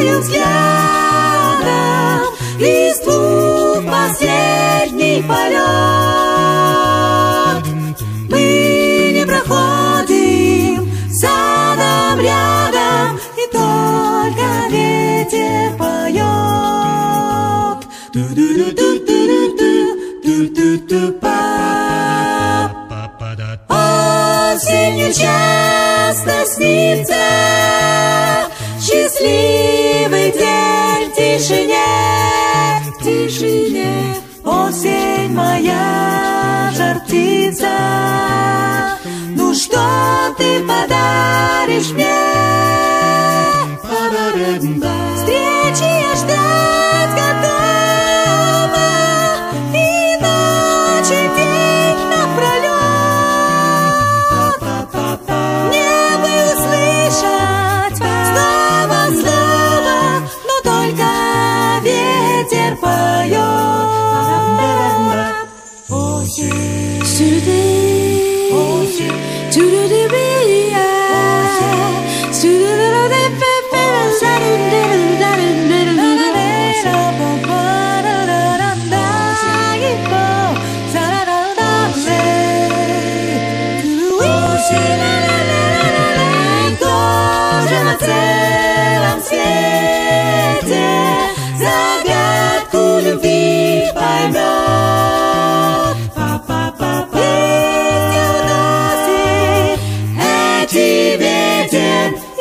провожаю взглядом Листву в последний полет Мы не проходим садом рядом И только ветер поет. Осенью часто снится тишине В тишине Осень моя жар птица Ну что ты подаришь мне? Встречи